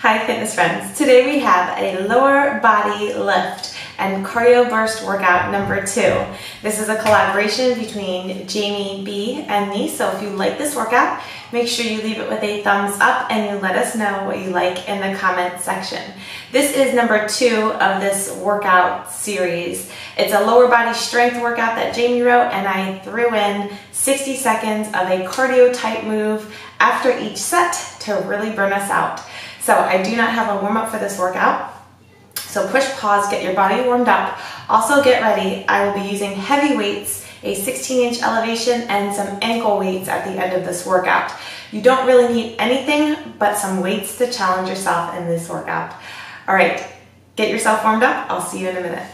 Hi fitness friends. Today we have a lower body lift and cardio burst workout number two. This is a collaboration between Jamie B and me, so if you like this workout, make sure you leave it with a thumbs up and you let us know what you like in the comment section. This is number two of this workout series. It's a lower body strength workout that Jamie wrote and I threw in 60 seconds of a cardio type move after each set to really burn us out. So I do not have a warm up for this workout. So push pause, get your body warmed up. Also get ready, I will be using heavy weights, a 16 inch elevation and some ankle weights at the end of this workout. You don't really need anything but some weights to challenge yourself in this workout. All right, get yourself warmed up. I'll see you in a minute.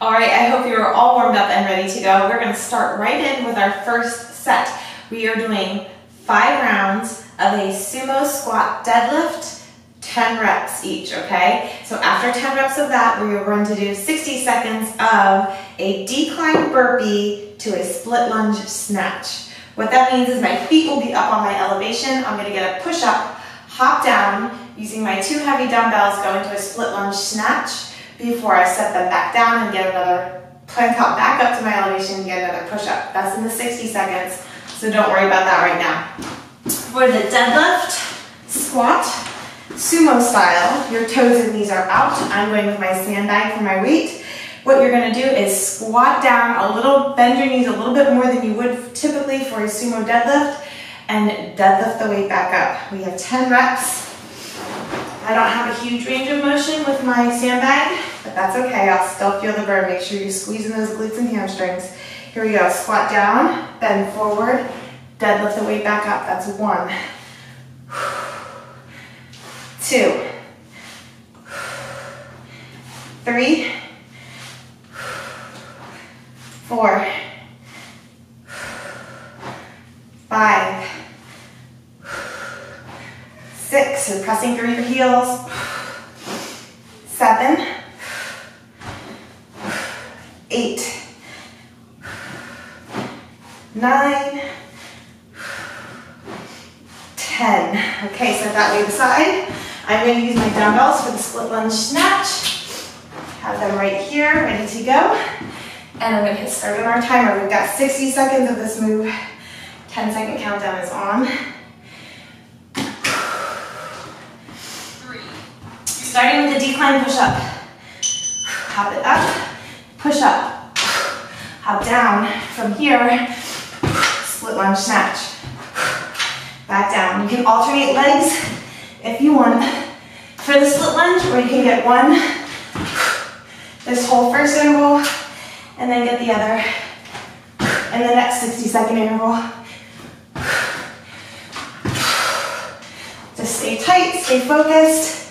All right, I hope you're all warmed up and ready to go. We're gonna start right in with our first set. We are doing five rounds of a sumo squat deadlift, 10 reps each, okay? So after 10 reps of that, we are going to do 60 seconds of a decline burpee to a split lunge snatch. What that means is my feet will be up on my elevation. I'm gonna get a push up, hop down, using my two heavy dumbbells, go into a split lunge snatch before I set them back down and get another plank up back up to my elevation and get another push up. That's in the 60 seconds, so don't worry about that right now. For the deadlift, squat, sumo style, your toes and knees are out. I'm going with my sandbag for my weight. What you're gonna do is squat down a little, bend your knees a little bit more than you would typically for a sumo deadlift, and deadlift the weight back up. We have 10 reps. I don't have a huge range of motion with my sandbag, but that's okay. I'll still feel the burn. Make sure you're squeezing those glutes and hamstrings. Here we go, squat down, bend forward, Deadlift the weight back up. That's one, two, three, four, five, six. So pressing through your heels. Seven, eight, nine, 10. Okay, that weight aside. I'm going to use my dumbbells for the split lunge snatch. Have them right here, ready to go. And I'm going to hit start on our timer. We've got 60 seconds of this move. 10 second countdown is on. Three. Starting with the decline push up. Hop it up, push up. Hop down from here, split lunge snatch back down. You can alternate legs if you want for the split lunge, or you can get one, this whole first interval, and then get the other in the next 60 second interval. Just stay tight, stay focused.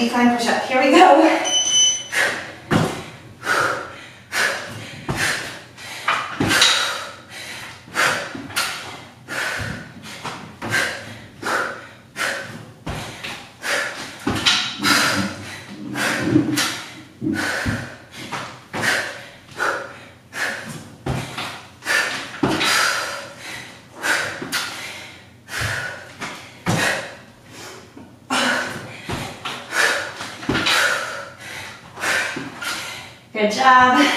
55 push-up. Here we go. Hola.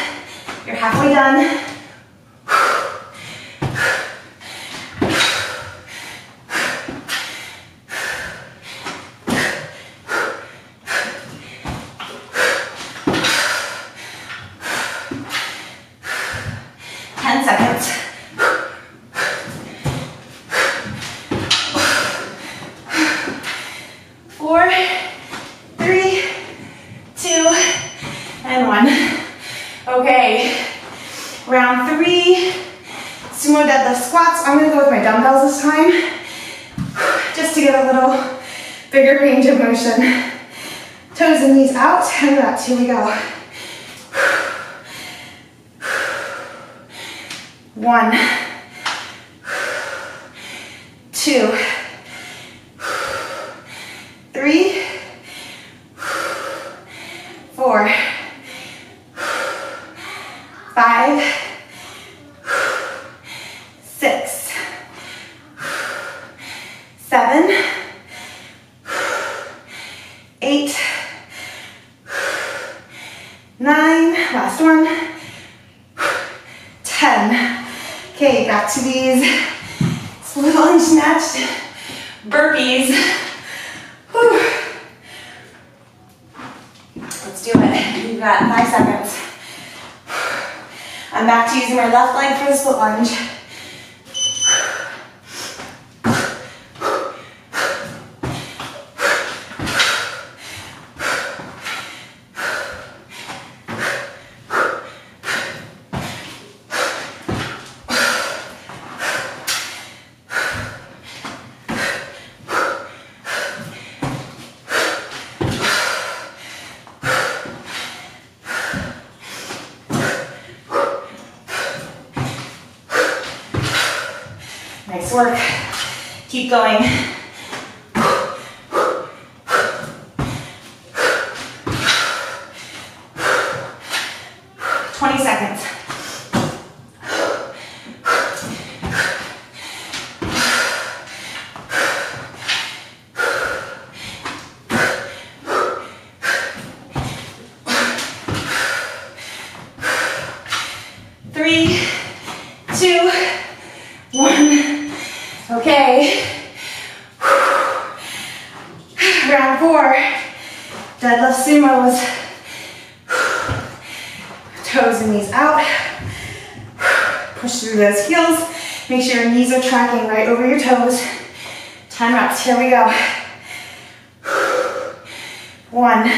five, sponge going round four, deadlift sumos. Toes and knees out. Push through those heels. Make sure your knees are tracking right over your toes. 10 reps, here we go. One,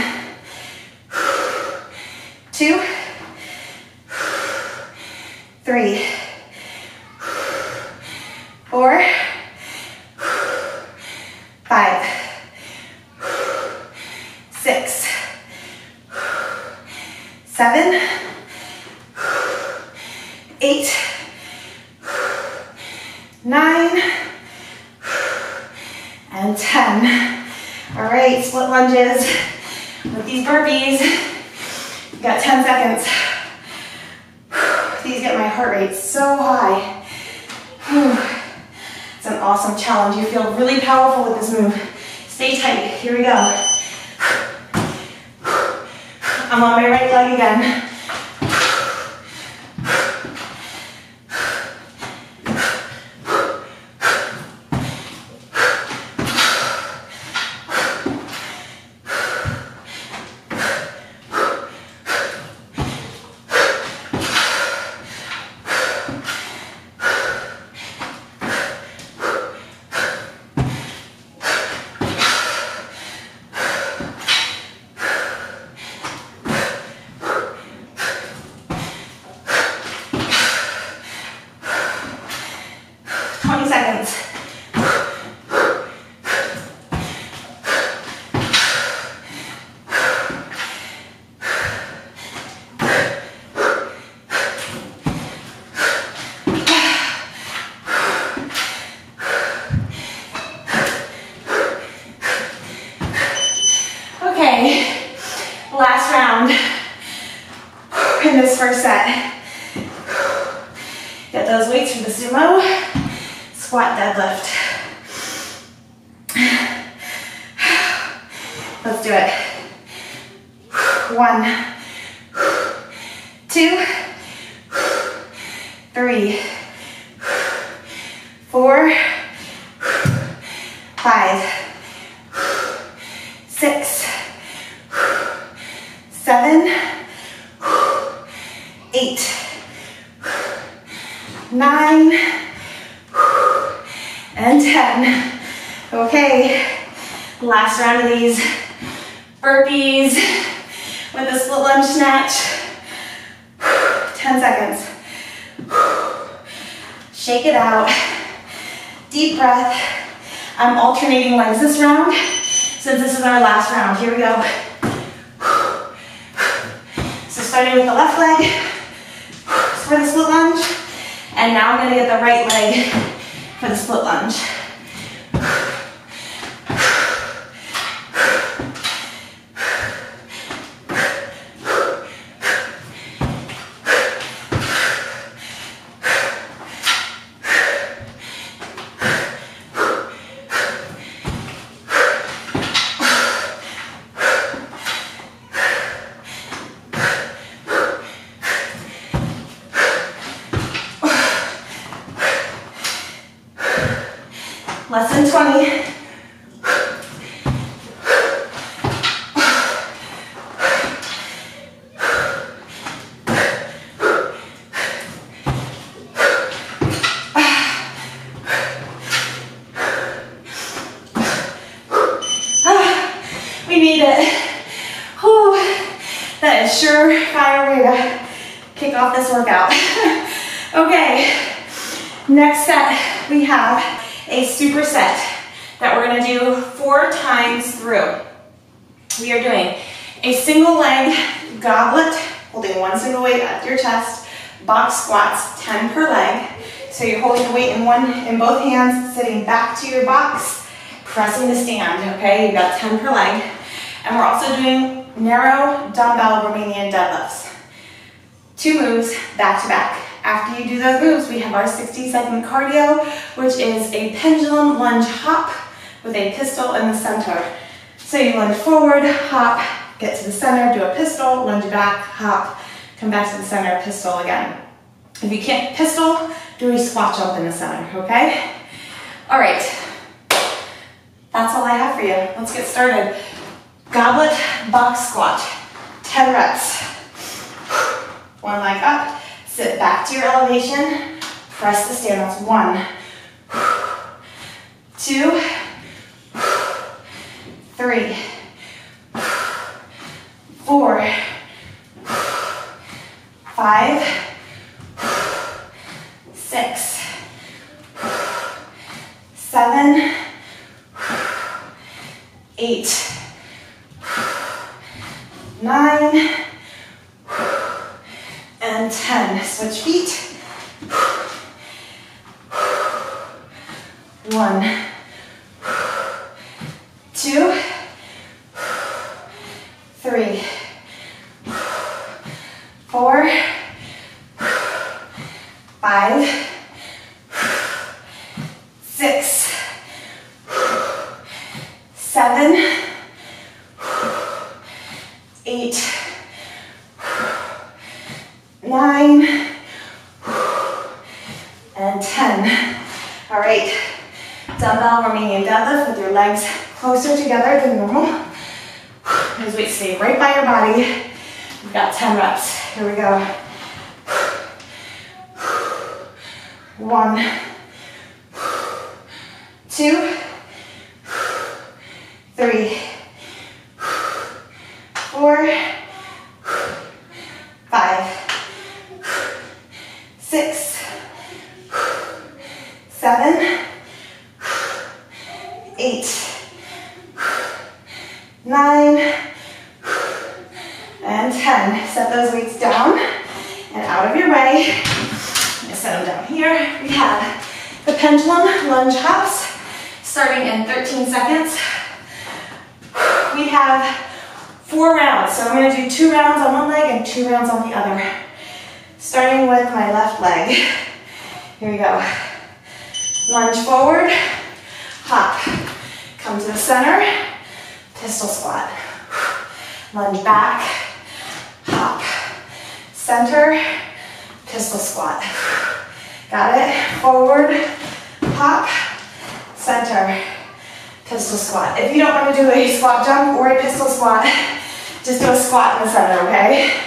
both hands, sitting back to your box, pressing the stand, okay? You've got 10 per leg. And we're also doing narrow dumbbell Romanian deadlifts. Two moves back to back. After you do those moves, we have our 60 second cardio, which is a pendulum lunge hop with a pistol in the center. So you lunge forward, hop, get to the center, do a pistol, lunge back, hop, come back to the center, pistol again. If you can't pistol, do a squat jump in the center, okay? All right, that's all I have for you. Let's get started. Goblet box squat, 10 reps. One leg up, Sit back to your elevation. Press the stand. That's one, two, three, four, five, six, seven, eight, nine, and 10. Switch feet. One, two, three, four, five, six, seven, eight, nine, and 10. All right, dumbbell Romanian deadlift with your legs closer together than normal. Those weights stay right by your body. We've got 10 reps. Here we go. One, two, three, five, six, seven, eight, nine, and 10. Set those weights down and out of your way. I'm gonna set them down here. We have the pendulum lunge hops starting in 13 seconds. We have four rounds, so I'm gonna do two rounds on one leg and two rounds on the other. Starting with my left leg. Here we go. Lunge forward, hop. Come to the center, pistol squat. Lunge back, hop. Center, pistol squat. Got it? Forward, hop, center, pistol squat. If you don't want to do a squat jump or a pistol squat, just do a squat in the center, okay?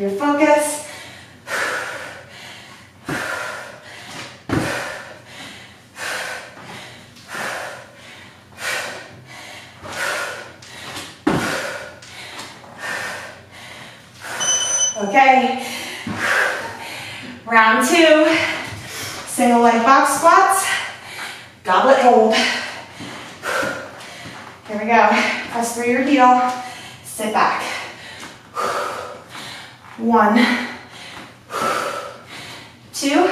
your focus. Okay, round two, single leg box squats, goblet hold. Here we go, press through your heel, sit back. One, two,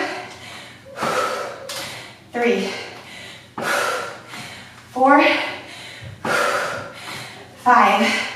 three, four, five,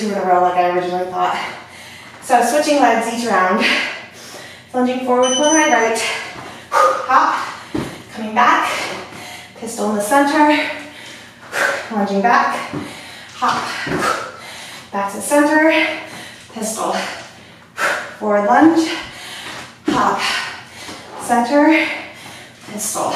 two in a row like I originally thought. So switching legs each round. Lunging forward with my right. Hop, coming back, pistol in the center, lunging back, hop, back to center, pistol, forward lunge, hop, center, pistol.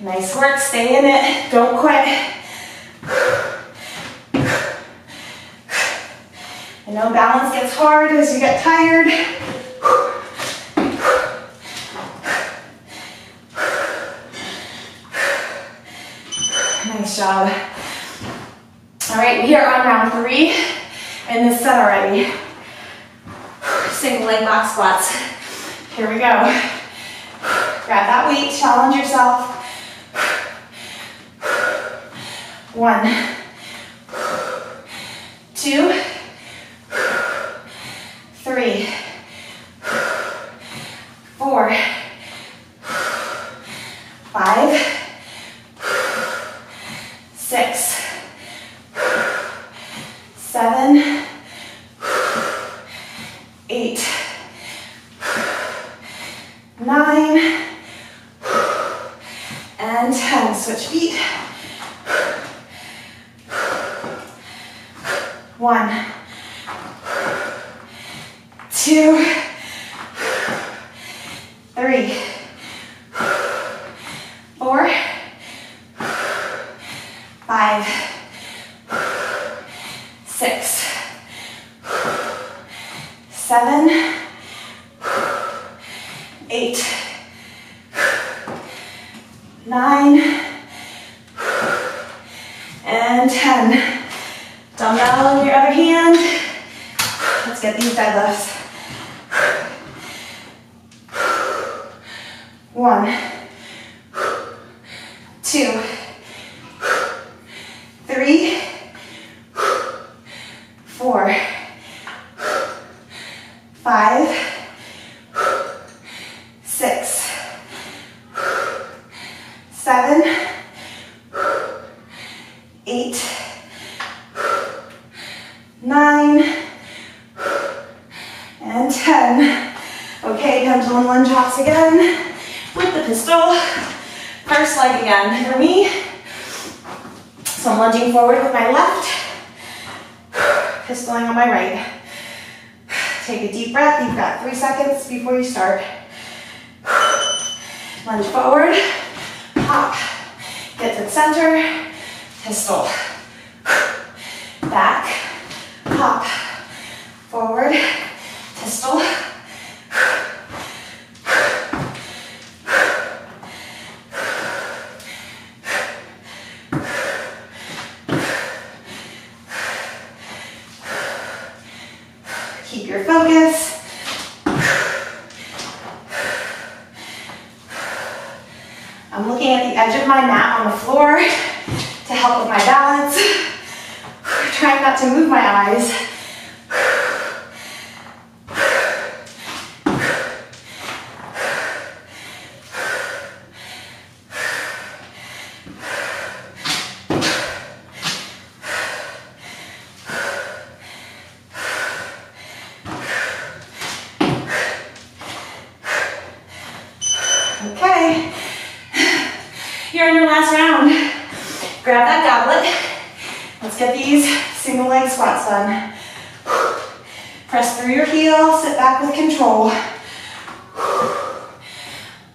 Nice work, stay in it, don't quit. I know balance gets hard as you get tired. Nice job. All right, we are on round three in this set already. Single leg box squats. Here we go. Grab that weight, challenge yourself. One, two, three, four, five, six, seven, eight, nine, and 10. Switch feet. One, two, three, four, five, six, seven, eight, nine, and 10. Dumbbell in your other hand. Let's get these deadlifts. One, two, three, four, five, six, seven, eight, nine, and 10. Okay, pendulum lunge hops again with the pistol. First leg again for me. So I'm lunging forward with my left, pistoling on my right. Take a deep breath. You've got three seconds before you start. Lunge forward, hop, get to the center, pistol. Back, hop, forward, pistol. Keep your focus. I'm looking at the edge of my mat on the floor to help with my balance. Trying not to move my eyes. Okay. You're in your last round. Grab that goblet. Let's get these single leg squats done. Press through your heel, sit back with control.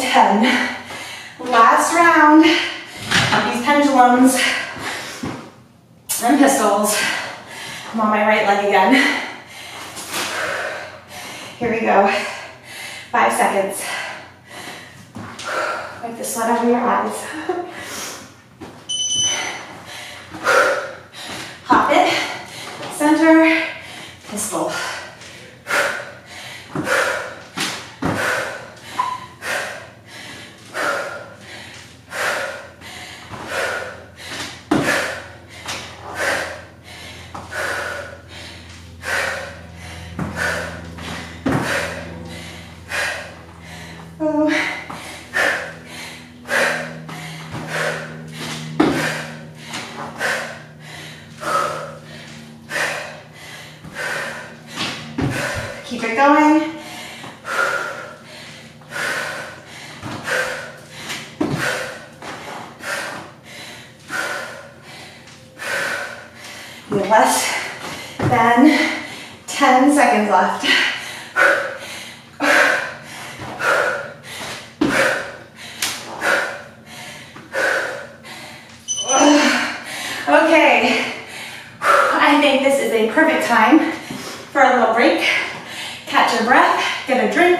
10. Last round of these pendulums and pistols. I'm on my right leg again. Here we go. Five seconds. Wipe the sweat out of your eyes. Hop it, center, pistol. Oh. Keep it going. less than 10 seconds left. Okay, I think this is a perfect time for a little break. Catch your breath, get a drink,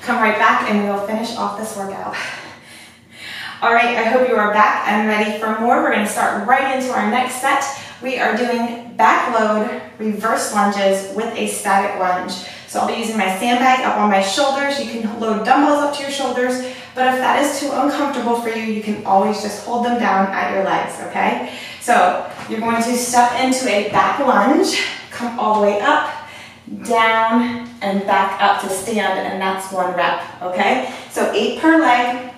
come right back and we'll finish off this workout. All right, I hope you are back and ready for more. We're gonna start right into our set. We are doing back load reverse lunges with a static lunge. So I'll be using my sandbag up on my shoulders. You can load dumbbells up to your shoulders, but if that is too uncomfortable for you, you can always just hold them down at your legs, okay? So you're going to step into a back lunge, come all the way up, down, and back up to stand, and that's one rep, okay? So eight per leg,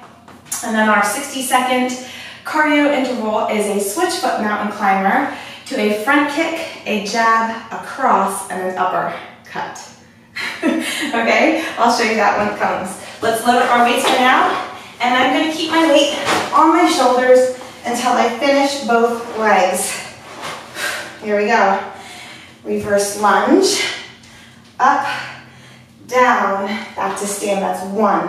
and then our 60 second cardio interval is a switch foot mountain climber to a front kick, a jab, a cross, and an upper cut. okay, I'll show you that when it comes. Let's load up our weights for now. And I'm gonna keep my weight on my shoulders until I finish both legs. Here we go. Reverse lunge, up, down, back to stand, that's one.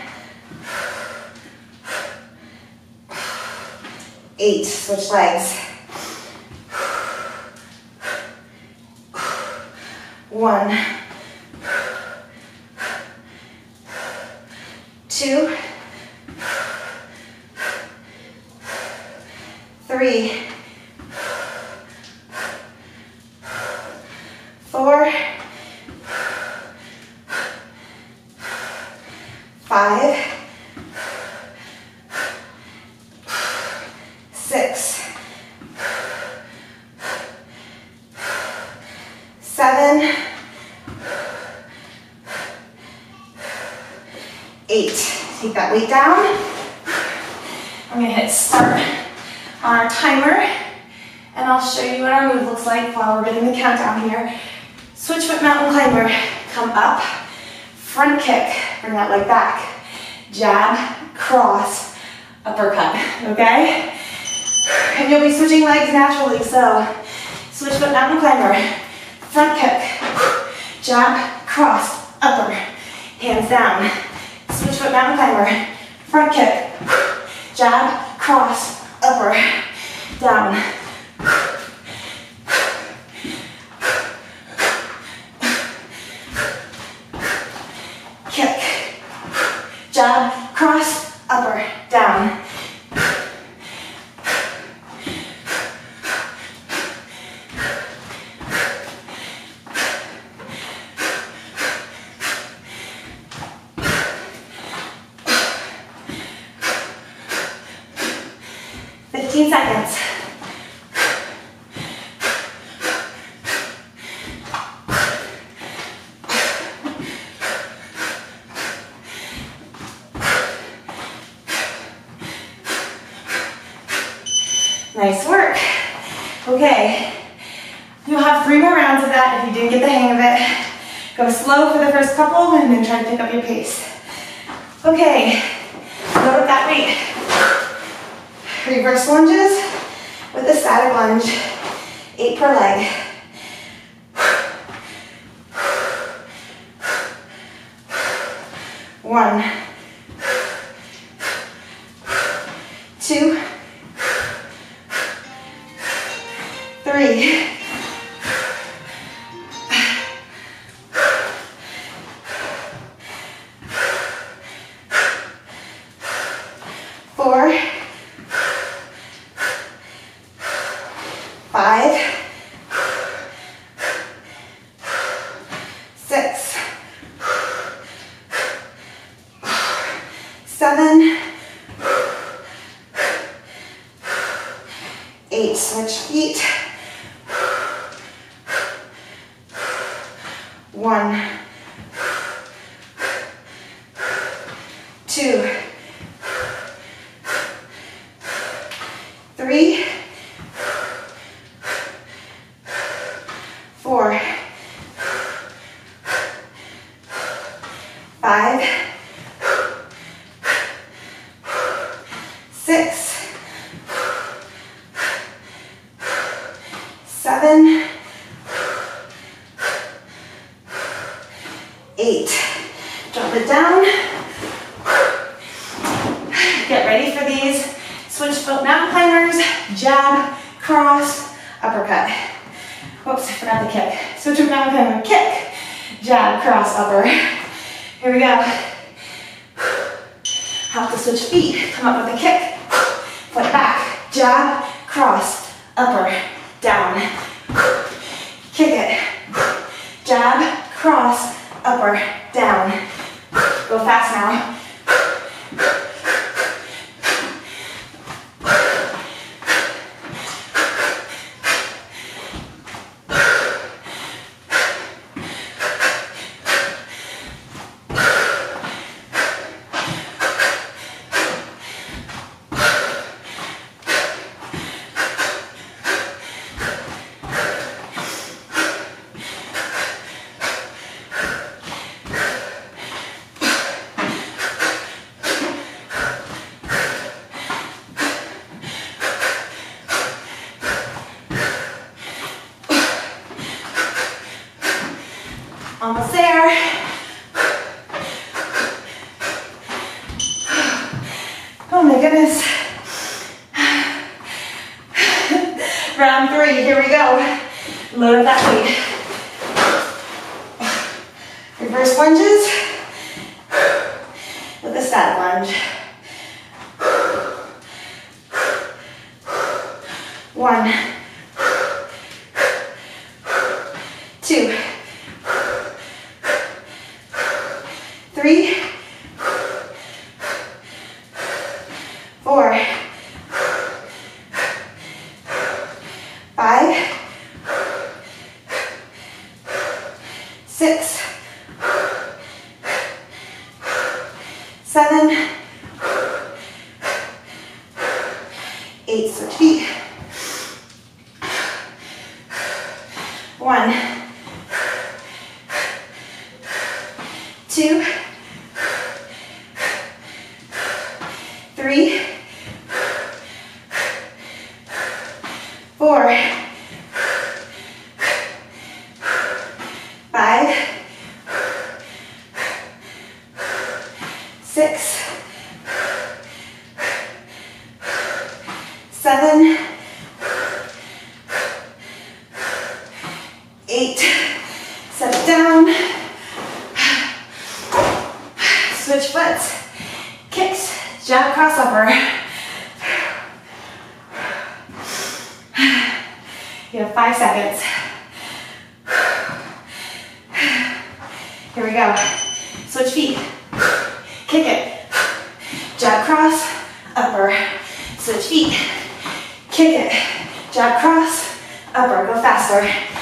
eight. Switch legs. One, two, three, four, five, six, seven, eight. Take that weight down. I'm gonna hit start on our timer and I'll show you what our move looks like while we're getting the countdown here. Switch foot mountain climber, come up, front kick, bring that leg back, jab, cross, uppercut, okay? And you'll be switching legs naturally, so switch foot mountain climber, front kick, jab, cross, upper, hands down, switch foot mountain climber, front kick, jab, cross, upper, down. Kick, jab, cross, upper, down. 15 seconds. Nice work. Okay, you'll have three more rounds of that if you didn't get the hang of it. Go slow for the first couple and then try to pick up your pace. Okay, load up that weight. Reverse lunges with a static lunge, eight per leg. switch feet. One, two, three, four, five, six, grasshopper reverse lunges. Switch feet. Kick it. Jab cross. Upper. Go faster.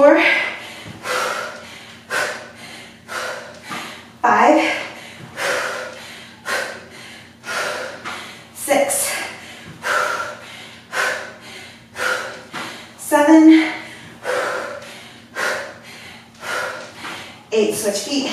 Four. Five. Six. Seven. Eight, switch feet.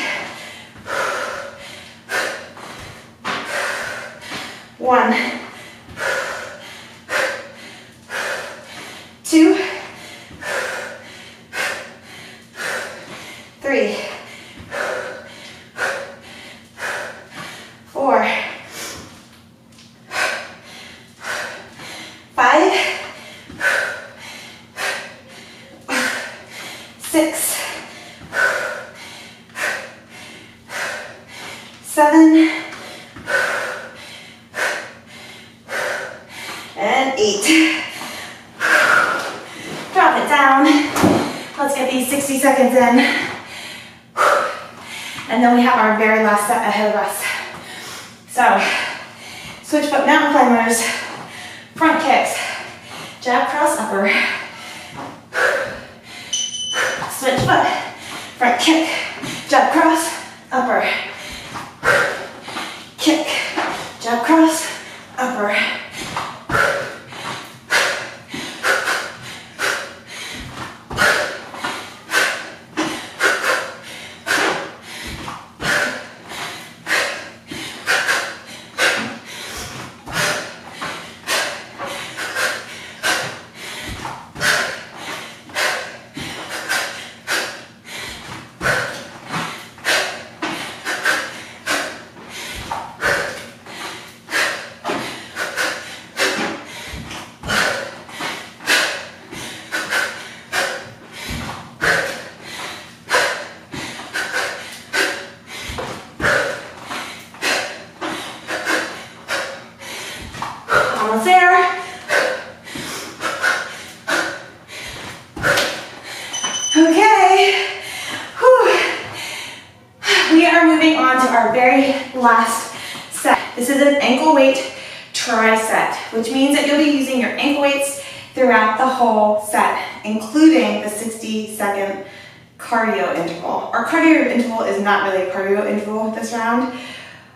A cardio interval this round,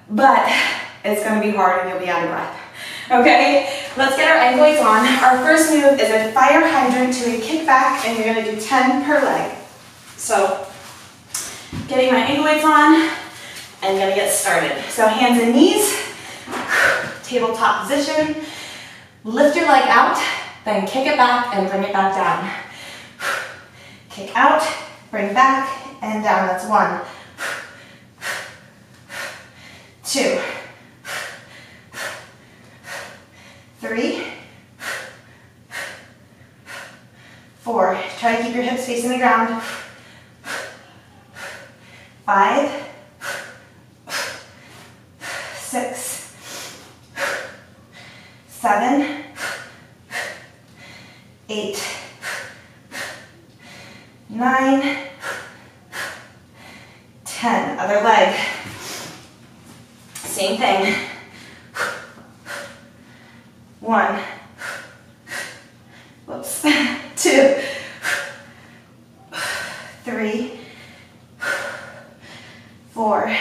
but it's gonna be hard and you'll be out of breath. Okay, let's get our ankle weights on. Our first move is a fire hydrant to a kickback, and you're gonna do 10 per leg. So, getting my ankle weights on, and gonna get started. So hands and knees, tabletop position. Lift your leg out, then kick it back and bring it back down. Kick out, bring back, and down. That's one, two, three, four. Try to keep your hips facing the ground. Five, six, seven, eight, nine, ten. Other leg. Same thing. One. Whoops. Two. Three. Four.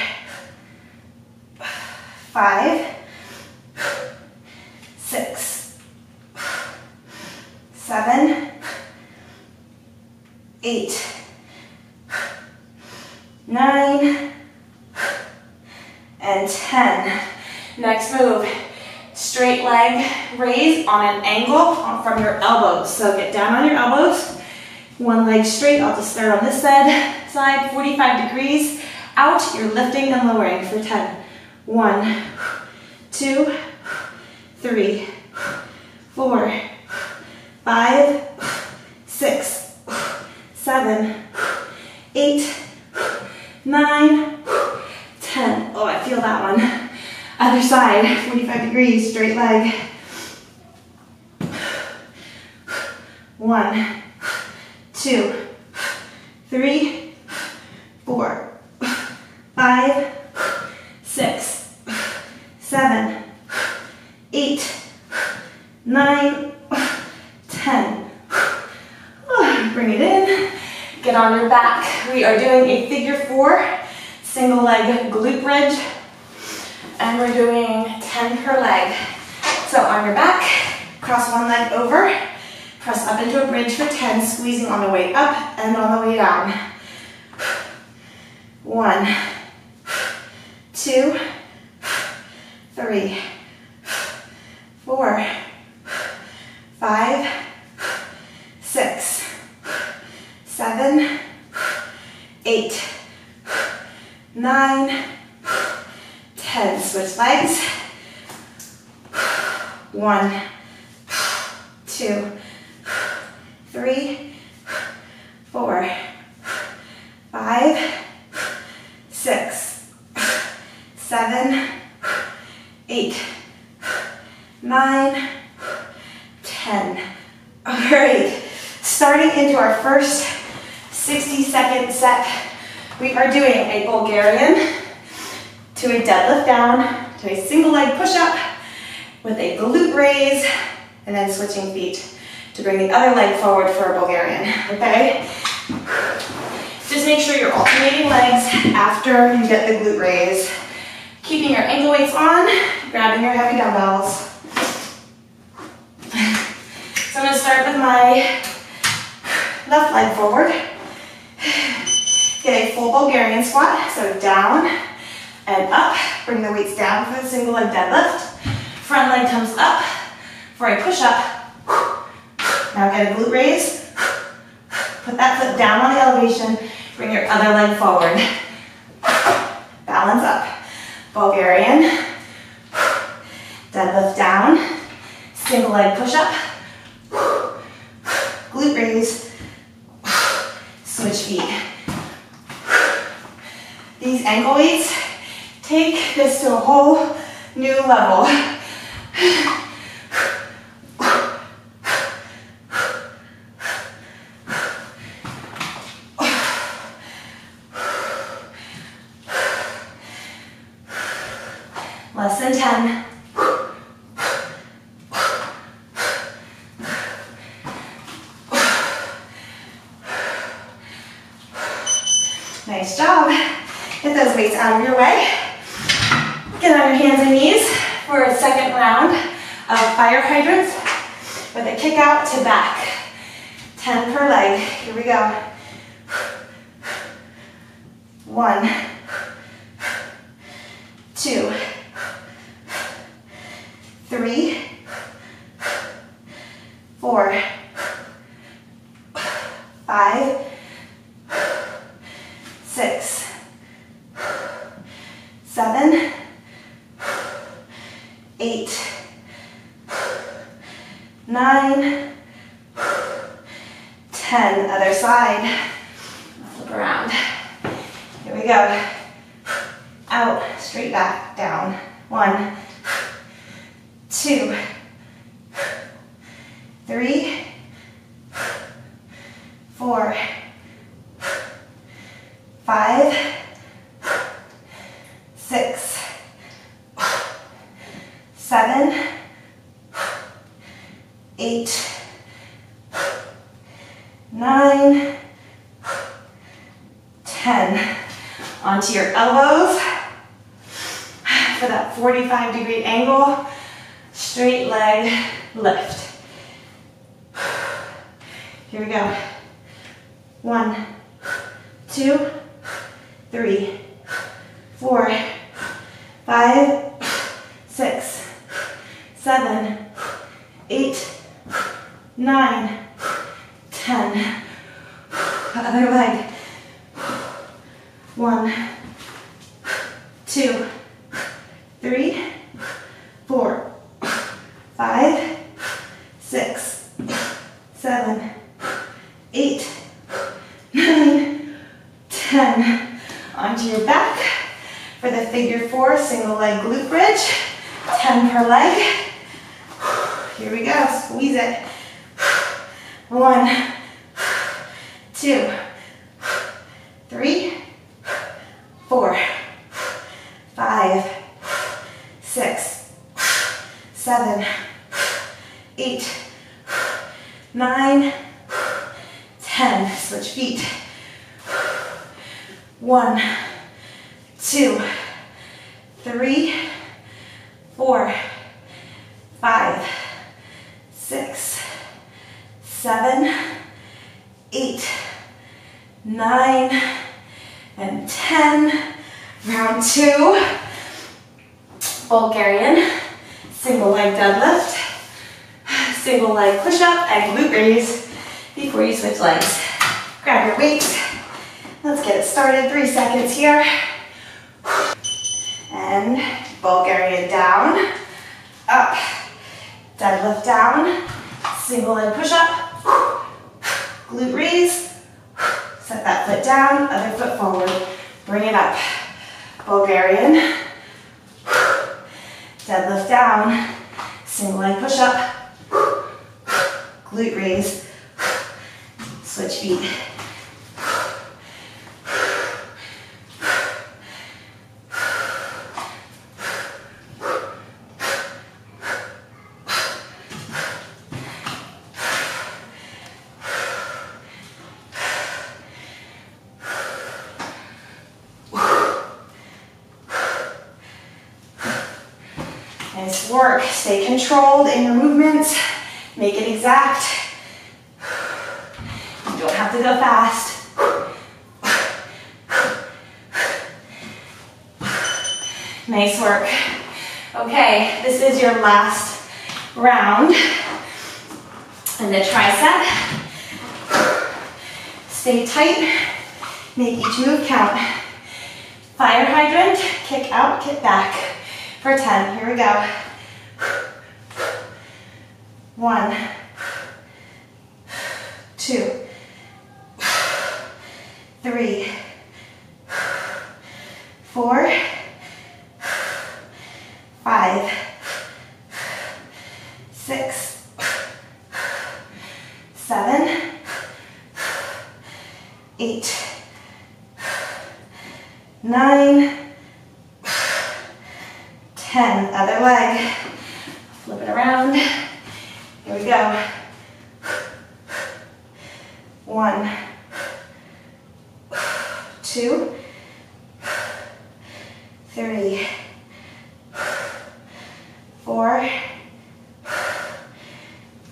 Five. Six. Seven. Eight. Nine. And ten. Next move straight leg raise on an angle from your elbows. So get down on your elbows, one leg straight. I'll just start on this side, side 45 degrees. Out, you're lifting and lowering for 10. One, two, three, four, five, six, seven, eight, nine. Oh, I feel that one. Other side, 45 degrees, straight leg. One, two, three, four, five, six, seven, eight, nine, ten. Bring it in. Get on your back. We are doing a figure four, single leg glute bridge, and we're doing 10 per leg. So on your back, cross one leg over, press up into a bridge for 10, squeezing on the way up and on the way down. One, two, three, four, five, six, seven, eight, nine, ten. Switch legs. One, two, three, four, five, six, seven, eight, nine, ten. All right, starting into our first 60 second set, we are doing a Bulgarian to a deadlift down, to a single leg push up with a glute raise, and then switching feet to bring the other leg forward for a Bulgarian, okay? Just make sure you're alternating legs after you get the glute raise. Keeping your ankle weights on, grabbing your heavy dumbbells. So I'm gonna start with my left leg forward. Get a full Bulgarian squat, so down and up. Bring the weights down for the single leg deadlift. Front leg comes up for a push up now get a glute raise. Put that foot down on the elevation. Bring your other leg forward. Balance up. Bulgarian. Deadlift down. Single leg push up. Glute raise. Switch feet. These ankle weights take this to a whole new level. Less than 10. Nice job. Get those weights out of your way. Get on your hands and knees for a second round of fire hydrants with a kick out to back. 10 per leg. Here we go. One, two, three, four, five, six, seven, eight, nine, ten. Other side. Flip around. Here we go. Out, straight back, down. One, two, three, four, five, six, seven, eight, nine, ten. Onto your elbows for that 45 degree angle straight leg lift. Here we go. One, two, three, four, five, six, seven, eight, nine, ten. Other leg. One, two, three, four, five, six, seven, eight, nine, ten. Onto your back for the figure four single leg glute bridge. 10 per leg. Here we go, squeeze it. One, two, three, four, five, six, seven, eight, nine, ten. Switch feet. One, two, three, four, five, six, seven, eight, nine, and 10. Round two, Bulgarian, single leg deadlift, single leg push-up and glute raise before you switch legs. Grab your weights. Let's get it started. Three seconds here. And Bulgarian down, up, deadlift down, single leg push-up, glute raise, set that foot down, other foot forward, bring it up. Bulgarian, deadlift down, single leg push-up, glute raise, switch feet. Nice work. Stay controlled in your movements. Make it exact. You don't have to go fast. Nice work. Okay, this is your last round in the tri-set. Stay tight. Make each move count. Fire hydrant, kick out, kick back for 10. Here we go. One, two, three, four, five, six, seven, eight, nine, 10. Other leg. Flip it around. Here we go. One, two, three, four,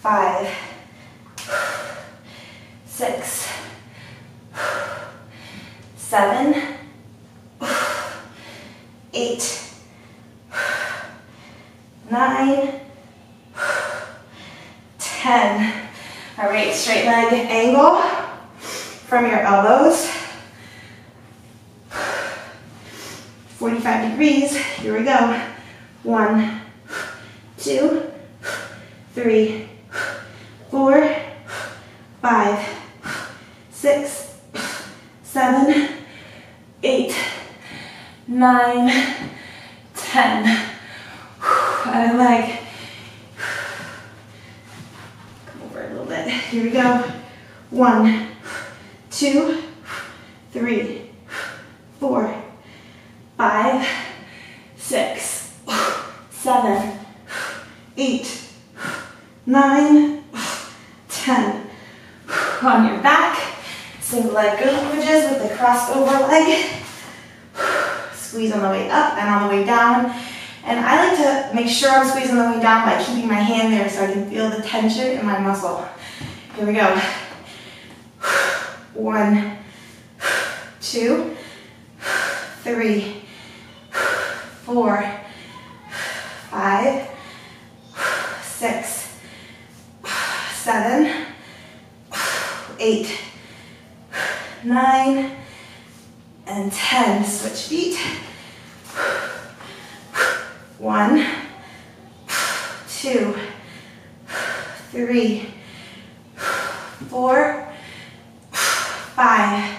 five, six, seven, eight, nine, 10. All right, straight leg angle from your elbows. 45 degrees, here we go. One, two, three, four, five, six, seven, eight, nine, ten. Other leg. Come over a little bit. Here we go. One, two, three, four, five, six, seven, eight, nine, ten. On your back, single leg bridges with the crossover leg. Squeeze on the way up and on the way down. And I like to make sure I'm squeezing the way down by keeping my hand there so I can feel the tension in my muscle. Here we go. One, two, three, four, five, six, seven, eight, nine, and 10. Switch feet. One, two, three, four, five,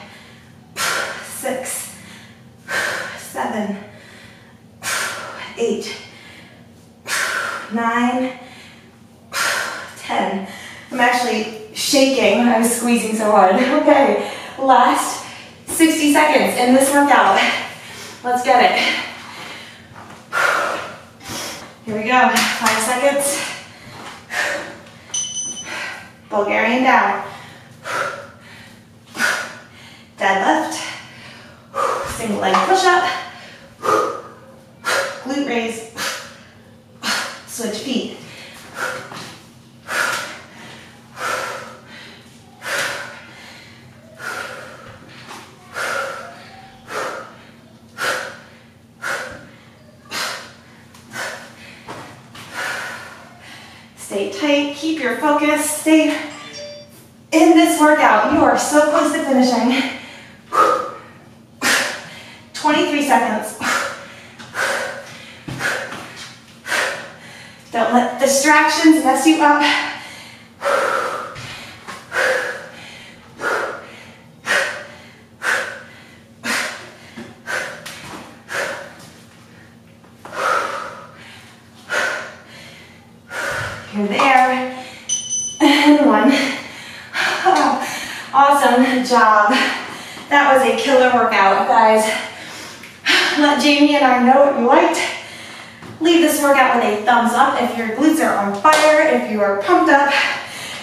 six, seven, eight, nine, ten. I'm actually shaking. I was squeezing so hard. Okay, last 60 seconds in this workout. Let's get it. Here we go, five seconds. Bulgarian down. Deadlift. Single leg push up. Glute raise. Switch feet. Stay tight, keep your focus, stay in this workout. You are so close to finishing. 23 seconds. Don't let mess you up. You're there. And one. Awesome job. That was a killer workout, guys. Let Jamie and I know what you liked. Leave this workout with a thumbs up if your glutes are on fire, if you are pumped up,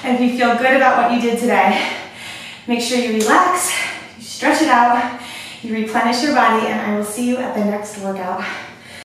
and if you feel about what you did today. Make sure you relax, you stretch it out, you replenish your body, and I will see you at the next workout.